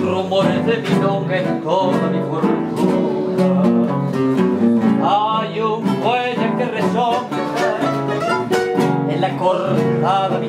rumores de mi nombre en toda mi fortuna. Hay un huella que resona en la cortada mi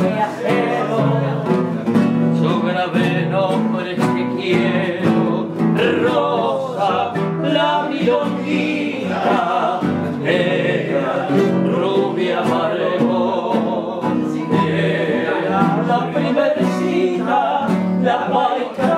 me acero, yo grabé nombres que quiero, rosa, la milonguita, negra, rubia, amargo, era la primer cita, la marca.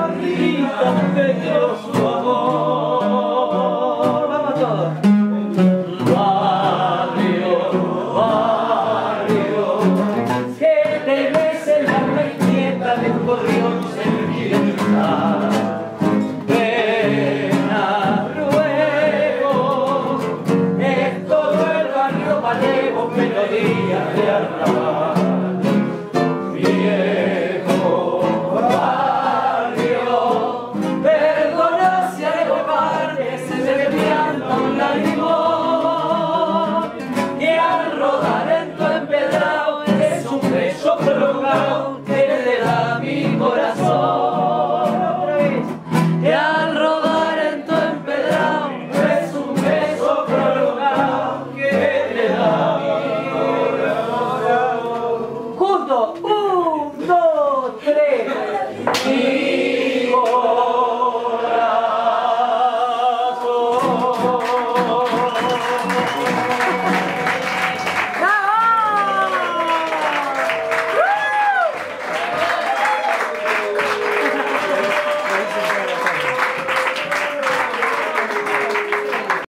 Oh.